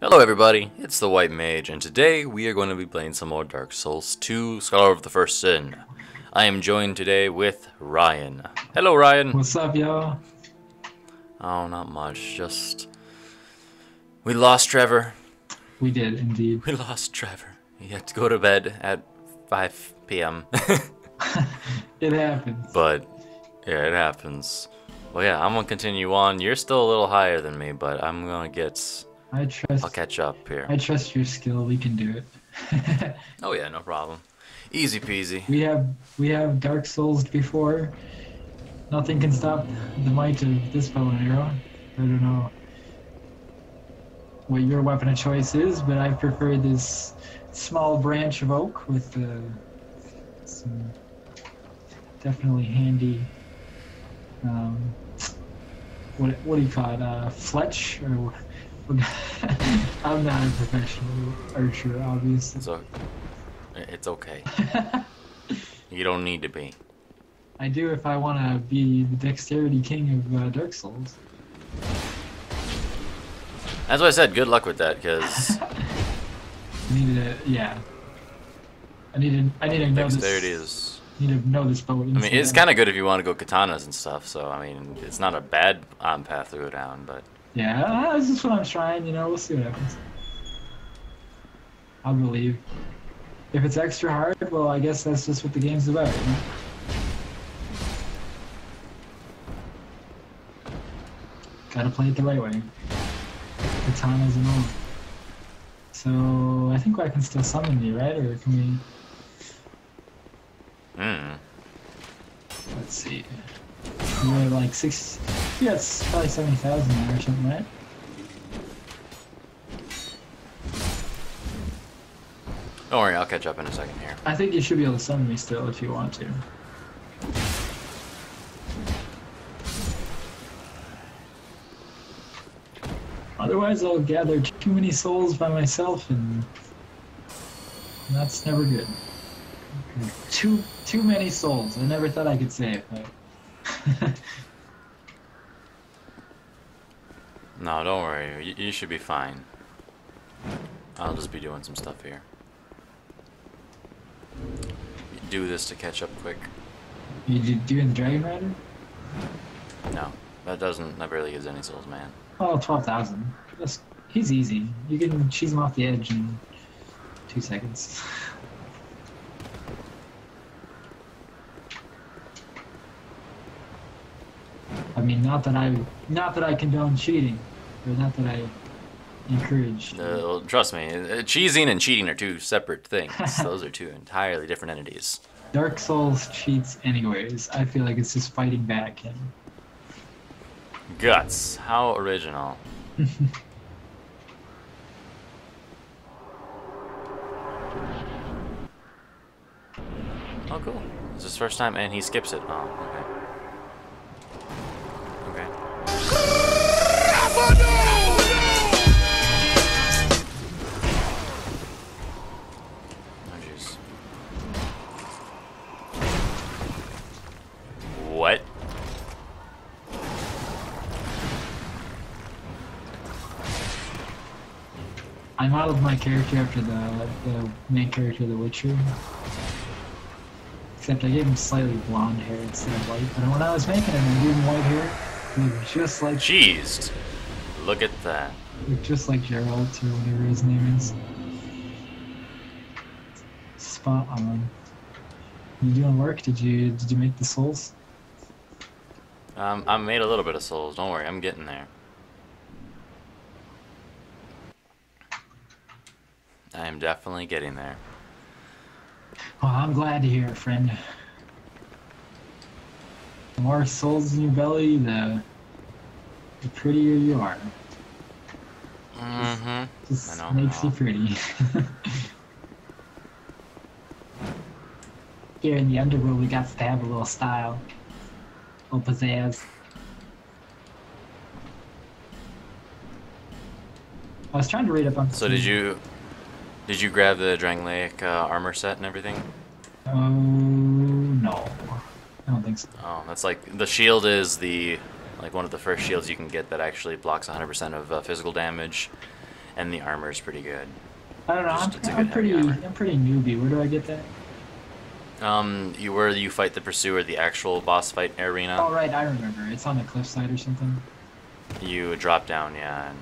Hello everybody, it's the White Mage, and today we are going to be playing some more Dark Souls 2 Scholar of the First Sin. I am joined today with Ryan. Hello Ryan. What's up, y'all? Oh, not much, just... We lost Trevor. We did, indeed. We lost Trevor. He had to go to bed at 5 p.m. It happens. but, yeah, it happens. Well, yeah, I'm gonna continue on. You're still a little higher than me, but I'm gonna get... I trust. I'll catch up here. I trust your skill. We can do it. Oh yeah, no problem. Easy peasy. we have we have Dark Souls before. Nothing can stop the might of this bow and arrow. I don't know what your weapon of choice is, but I prefer this small branch of oak with uh, some definitely handy. Um, what what do you call it? Uh, fletch or. I'm not a professional archer, obviously. It's, o- it's okay. you don't need to be. I do if I want to be the dexterity king of uh, Dark Souls. That's why I said good luck with that, because I need to, yeah. I need to, I need to know dexterity this. is. Need to know this bow. I mean, it's kind of good if you want to go katanas and stuff. So I mean, it's not a bad um, path to go down, but Yeah, uh, this is what I'm trying. You know, we'll see what happens. I'll believe. If it's extra hard, well, I guess that's just what the game's about. You know? Gotta play it the right way. Katanas and all. So I think I can still summon you, right? Or can we? Hmm. Let's see. You're like six. Yeah, it's probably seventy thousand or something, right? Don't worry, I'll catch up in a second here. I think you should be able to summon me still if you want to. Otherwise, I'll gather too many souls by myself, and that's never good. Too too many souls. I never thought I could say it, but No, don't worry. You, you should be fine. I'll just be doing some stuff here. Do this to catch up quick. you you doing the Dragon Rider? No, that doesn't. That barely gives any souls, man. Oh, 12,000. That's He's easy. You can cheese him off the edge in two seconds. mean, not that I, not that I condone cheating, or not that I encourage. Uh, trust me, uh, cheesing and cheating are two separate things. Those are two entirely different entities. Dark Souls cheats anyways. I feel like it's just fighting back and Guts. How original. oh, cool. It's his first time, and he skips it. Oh, okay. I modeled my character after the the main character of The Witcher. Except I gave him slightly blonde hair instead of white. But when I was making him I gave him white hair, he looked just like Jeez. Look at that. looked just like Geralt or whatever his name is. Spot on. You doing work? Did you did you make the souls? Um, I made a little bit of souls. Don't worry, I'm getting there. I am definitely getting there. Well, I'm glad to hear it, friend. The more souls in your belly, the the prettier you are. Mm-hmm. Just know, makes I you pretty. Here in the underworld, we got to have a little style, a little pizzazz. I was trying to read up on. So did you, did you grab the Drangleic uh, armor set and everything? Oh no, I don't think so. Oh, that's like the shield is the like one of the first shields you can get that actually blocks 100% of uh, physical damage, and the armor is pretty good. I don't know. Just- I'm, I'm pretty. I'm pretty newbie. Where do I get that? Um, you where you fight the pursuer, the actual boss fight arena. Oh right, I remember. It's on the cliffside or something. You drop down, yeah. And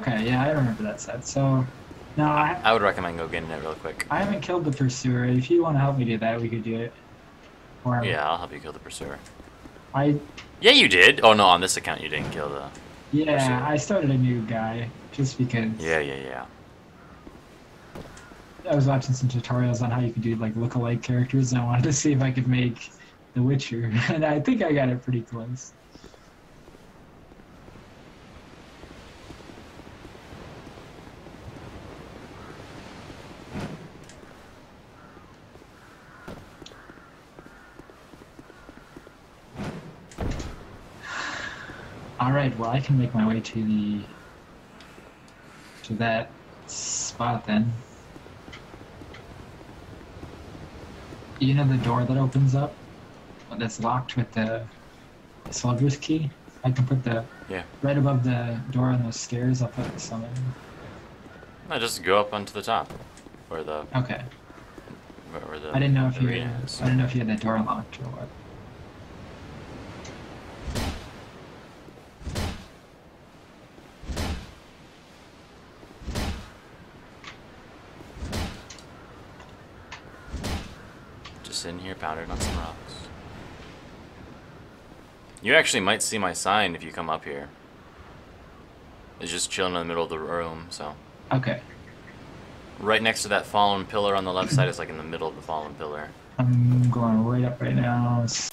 Okay, yeah, I remember that set. So, no, I, I would recommend go getting it real quick. I haven't killed the pursuer. If you want to help me do that, we could do it. Or Yeah, I'll help you kill the pursuer. I Yeah, you did. Oh no, on this account you didn't kill the. yeah, Pursuer. I started a new guy just because. Yeah, yeah, yeah. I was watching some tutorials on how you could do like look-alike characters, and I wanted to see if I could make The Witcher, and I think I got it pretty close. All right, well, I can make my way to the to that spot then. You know the door that opens up? That's locked with the soldier's key? I can put the Yeah. right above the door on those stairs, I'll put the summon. No, just go up onto the top, where the Okay. where, the I didn't know if you is. I didn't know if you had that door locked or what. Sitting here pounding on some rocks. You actually might see my sign if you come up here. It's just chilling in the middle of the room, so. Okay. Right next to that fallen pillar on the left side is like in the middle of the fallen pillar. I'm going right up right now. S-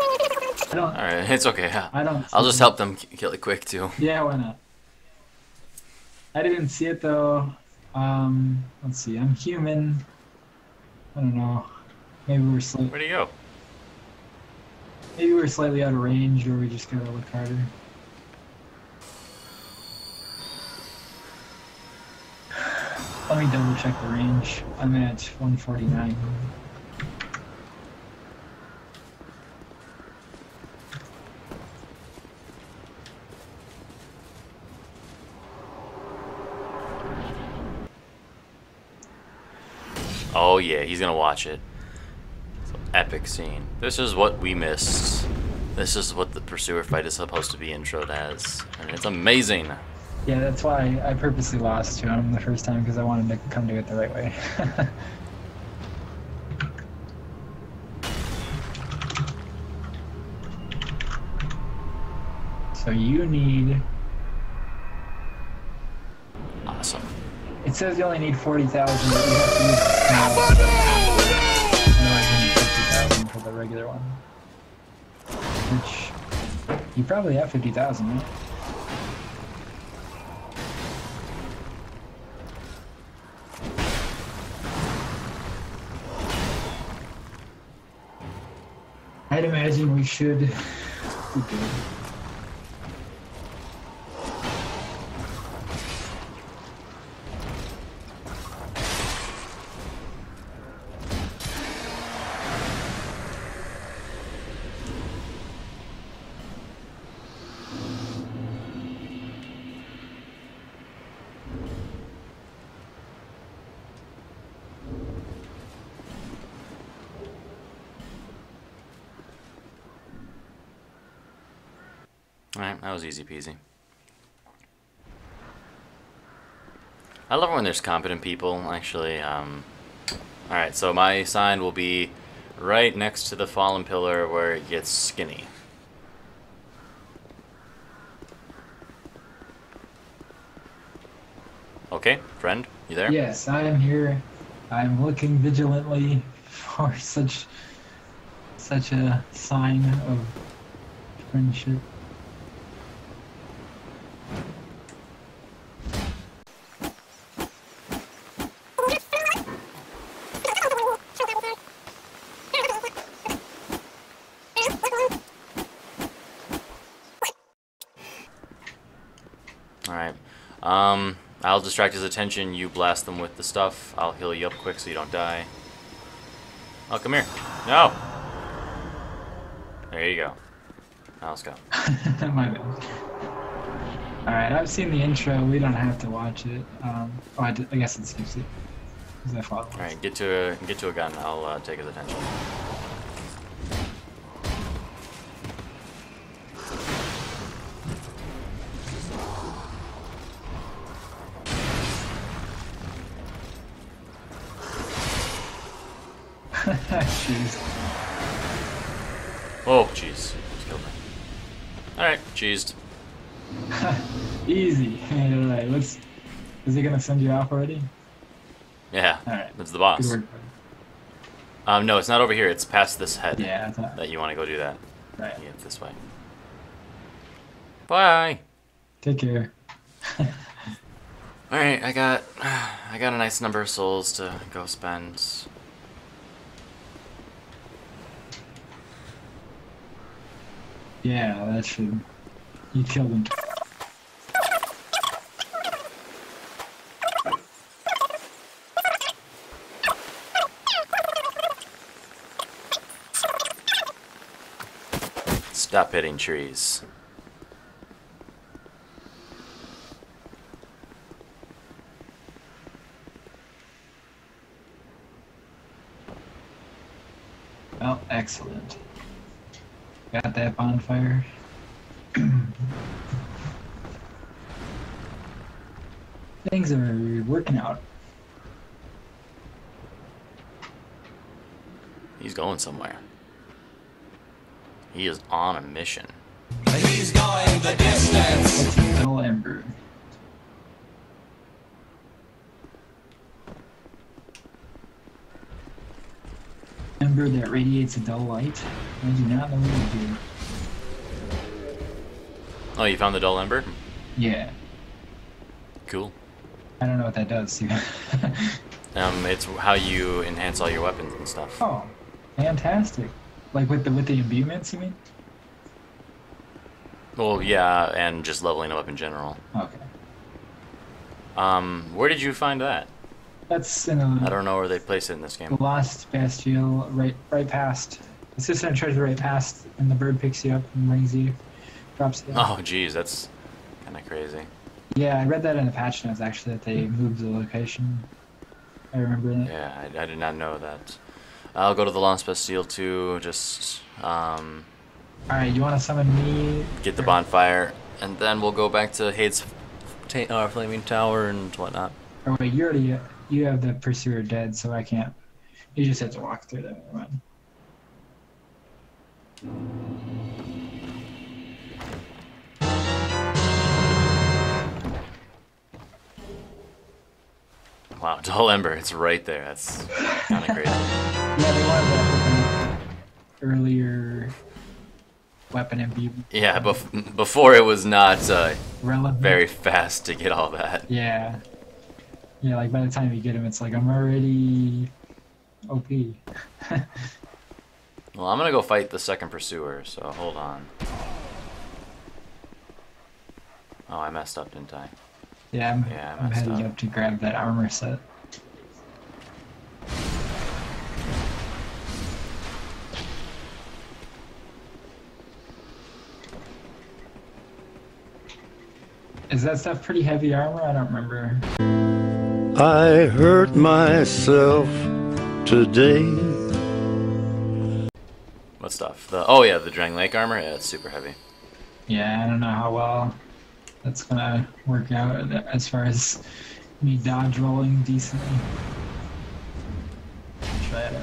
I don't Alright, it's okay. I don't I'll just help them kill it quick too. Yeah, why not? I didn't see it though. Um, let's see. I'm human. I don't know. Maybe we're slightly, Where'd he go? maybe we're slightly out of range, or we just gotta look harder. Let me double check the range. I'm at 149. Oh yeah, he's gonna watch it. Epic scene. This is what we missed. This is what the pursuer fight is supposed to be introed as, and it's amazing. Yeah, that's why I purposely lost to him the first time because I wanted to come to it the right way. so you need. It says you only need 40,000, but you have to use the small stuff. Otherwise, you need 50,000 for the regular one. Which. You probably have 50,000, right? I'd imagine we should Alright, that was easy peasy. I love when there's competent people, actually. Um, Alright, so my sign will be right next to the fallen pillar where it gets skinny. Okay, friend, you there? Yes, I am here. I'm looking vigilantly for such such a sign of friendship. Alright. Um, I'll distract his attention. You blast them with the stuff. I'll heal you up quick so you don't die. Oh, come here. No. There you go. Now let's go. My bad. Alright, I've seen the intro. We don't have to watch it. Um, oh, I, d- I guess it skips it. 'Cause I follow All right, get to a get to a gun. I'll uh, take his attention. Cheesed. Easy. Alright, let's. Is he gonna send you off already? Yeah, Alright. that's the boss. Um, no, it's not over here. It's past this head. Yeah, thought. That you want to go do that. Right. Yeah, this way. Bye. Take care. All right, I got I got a nice number of souls to go spend. Yeah, that should. You killed him. Stop hitting trees. Well, excellent. Got that bonfire. Things are working out. He's going somewhere. He is on a mission. He's going the distance. Dull Ember. Ember that radiates a dull light. I do not know what to do. Oh, you found the dull ember? Yeah, Cool. I don't know what that does. Um, it's how you enhance all your weapons and stuff. oh, fantastic! Like with the with the imbuements, you mean? Well, yeah, and just leveling them up in general. Okay, Um, where did you find that? that's in I a don't know where they place it in this game. lost Bastille, right right past. It's just in a treasure right past, and the bird picks you up and brings you, drops you. Oh, geez, that's kind of crazy. Yeah, I read that in the patch notes actually that they moved the location. I remember that. Yeah, I, I did not know that. I'll go to the Lost Bastille too, just um, All right, you want to summon me? get the bonfire, and then we'll go back to Heide's ta- uh, Flaming Tower and whatnot. Or wait, you already you have the pursuer dead, so I can't. You just have to walk through that one. Wow, Dull Ember, it's right there. That's kind of crazy. Yeah, they wanted that earlier weapon imbuement. Yeah, bef- before it was not uh, Relevant. very fast to get all that. Yeah. Yeah, like by the time you get him, it's like I'm already OP. Well, I'm gonna go fight the second pursuer, so hold on. Oh, I messed up, didn't I? Yeah, I'm, Yeah, I I'm messed heading up. up to grab that armor set. Is that stuff pretty heavy armor? I don't remember. I hurt myself today. What stuff? The oh yeah, the Drangleic armor. Yeah, it's super heavy. Yeah, I don't know how well that's gonna work out as far as me dodge rolling decently. Try it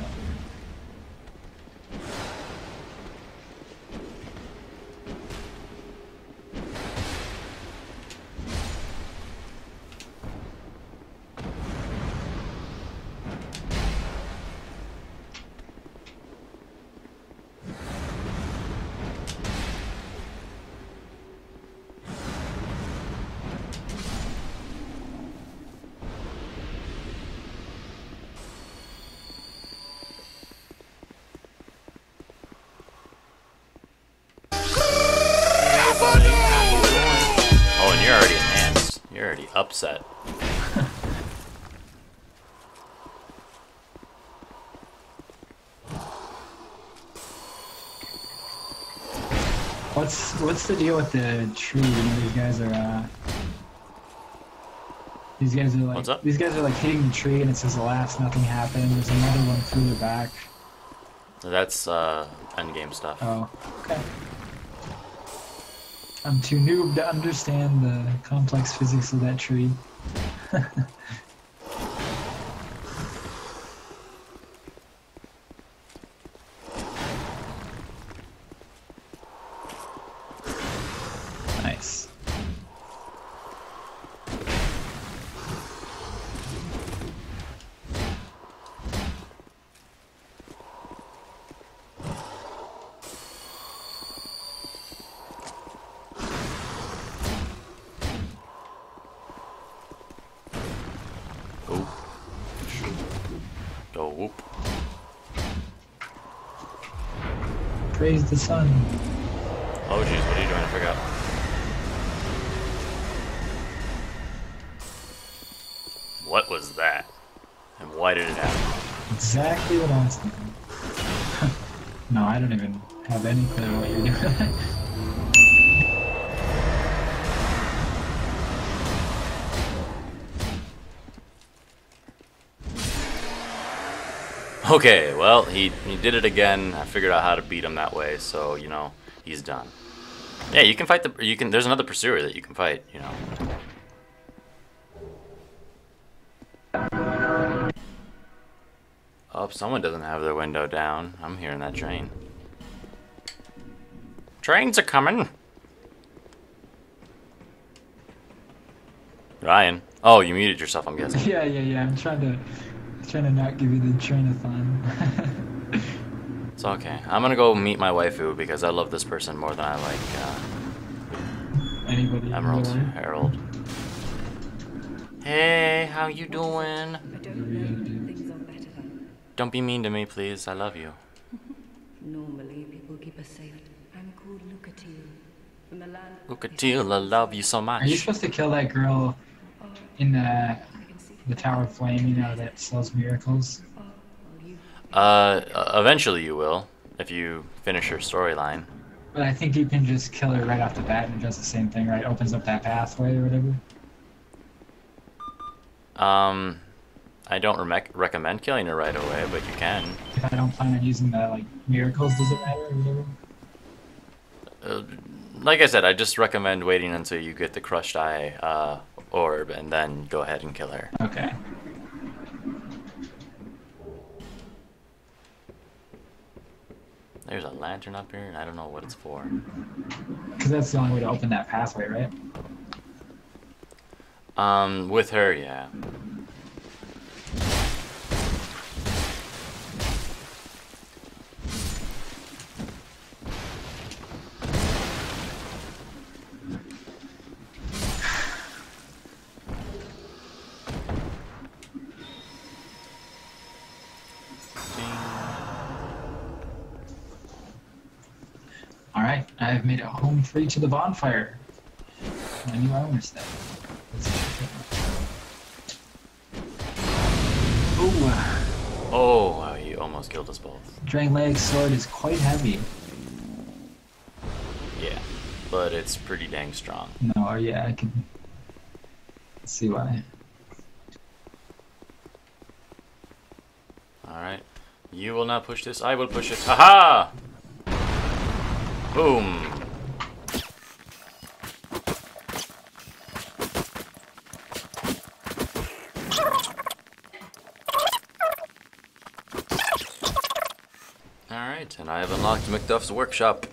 upset. what's what's the deal with the tree? These guys are uh, these guys are like these guys are like hitting the tree and it says last nothing happened. There's another one through the back. That's uh, end game stuff. Oh, okay. I'm too noob to understand the complex physics of that tree. nice. Go whoop. Praise the sun. Oh jeez, what are you trying to figure out? What was that? And why did it happen? Exactly what I was thinking. no, I don't even have any clue what you're doing. Okay, well, he, he did it again. I figured out how to beat him that way, so, you know, he's done. Yeah, you can fight the, you can, there's another pursuer that you can fight, you know. Oh, someone doesn't have their window down. I'm hearing that train. Trains are coming! Ryan. Oh, you muted yourself, I'm guessing. yeah, yeah, yeah. I'm trying to trying to not give you the train of thought. It's okay. I'm gonna go meet my waifu because I love this person more than I like uh, Anybody? Emerald? Herald. Hey, how you doing? I don't know. Things are better. Don't be mean to me, please. I love you. Normally, people keep us safe. I'm called Lucatiel. From the land. Look at you, I love you so much. Are you supposed to kill that girl in the I can see. The Tower of Flame? You know that sells miracles. Uh, eventually you will, if you finish your storyline. But I think you can just kill her right off the bat and it does the same thing, right? Opens up that pathway or whatever. Um, I don't rec- recommend killing her right away, but you can. If I don't plan on using the like miracles, does it matter or whatever? Uh, like I said, I just recommend waiting until you get the crushed eye uh, orb and then go ahead and kill her. Okay. There's a lantern up here, and I don't know what it's for. Because that's the only way to open that pathway, right? Um, with her, yeah. Alright, I've made it home free to the bonfire. My new armor set. Let's check it out. Ooh, Oh, wow, he almost killed us both. Drangleic's sword is quite heavy. Yeah, but it's pretty dang strong. No, yeah, I can see why. Alright. You will not push this, I will push it. Haha! Boom! Alright, and I have unlocked McDuff's workshop.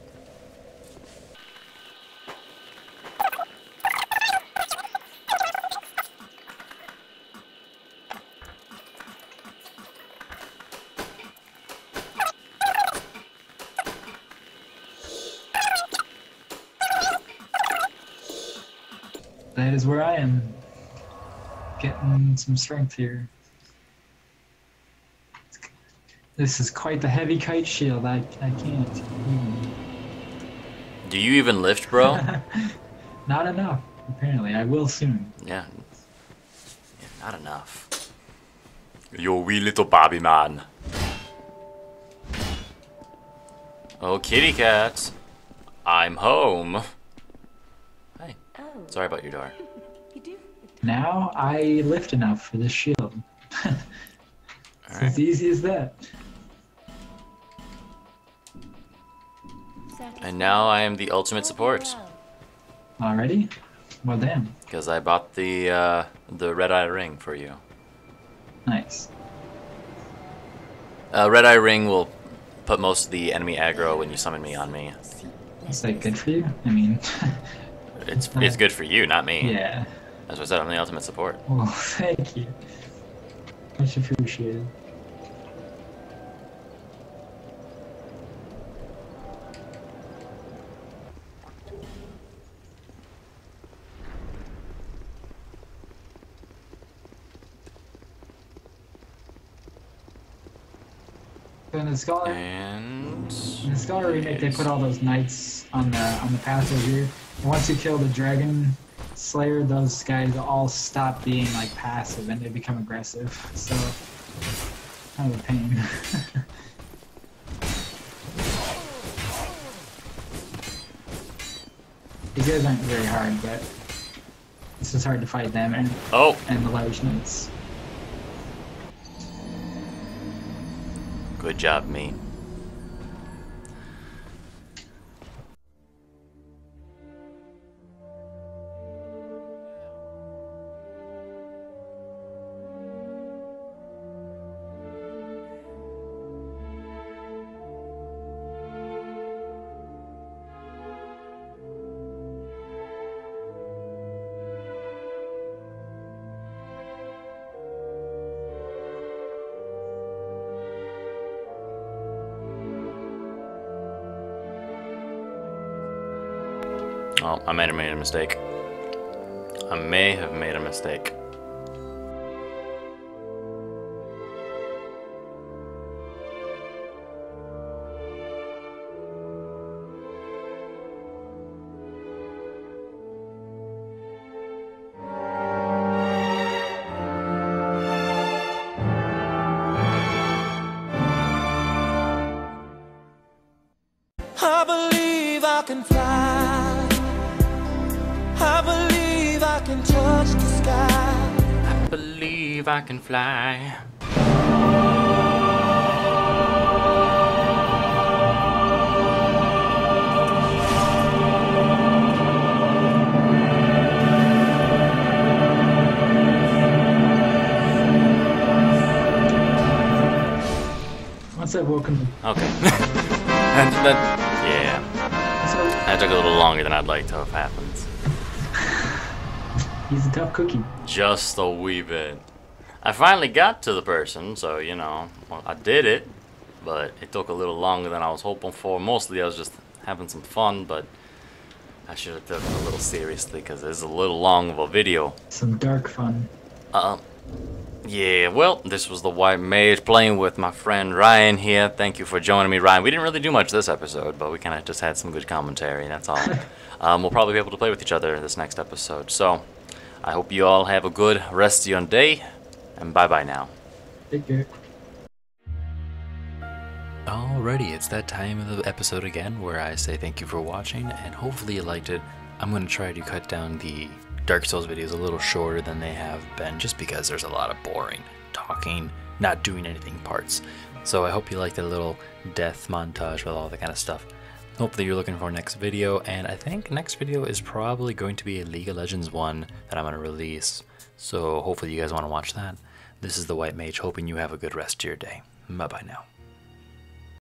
Getting some strength here. This is quite the heavy kite shield. I, I can't. even. Do you even lift, bro? Not enough, apparently. I will soon. yeah. yeah. Not enough. You wee little Bobby man. Oh, kitty cats. I'm home. Hey, Oh, sorry about your door. You do? Now I lift enough for this shield. it's Alright. as easy as that. And now I am the ultimate support Already? Well, damn. because I bought the uh, the red eye ring for you. Nice. Uh, red eye ring will put most of the enemy aggro when you summon me on me. Is that good for you? I mean, It's it's good for you, not me. yeah. As I said, I'm the ultimate support. Well, oh, thank you. Much appreciated. In the Scholar, And in the Scholar remake, they put all those knights on the on the pathway here. And once you kill the dragon slayer, those guys all stop being like passive and they become aggressive. So kind of a pain. These guys aren't very hard, but it's just hard to fight them and, oh, and the large knights. good job, me. Oh, I might have made a mistake. I may have made a mistake. Okay. and that, yeah, so that took a little longer than I'd like to have happened. he's a tough cookie. Just a wee bit. I finally got to the person, so you know, well, I did it, but it took a little longer than I was hoping for. Mostly I was just having some fun, but I should have took it a little seriously because it's a little long of a video. Some dark fun. Uh, yeah, well, this was the White Mage playing with my friend Ryan here. Thank you for joining me, Ryan. We didn't really do much this episode, but we kind of just had some good commentary, that's all. um, we'll probably be able to play with each other in this next episode. So, I hope you all have a good rest of your day, and bye bye now. Take care. Alrighty, it's that time of the episode again where I say thank you for watching, and hopefully you liked it. I'm going to try to cut down the Dark Souls videos a little shorter than they have been, just because there's a lot of boring talking, not doing anything parts. So I hope you liked the little death montage with all that kind of stuff. Hopefully you're looking for next video, and I think next video is probably going to be a League of Legends one that I'm going to release. So hopefully you guys want to watch that. This is the White Mage, hoping you have a good rest of your day. Bye bye now.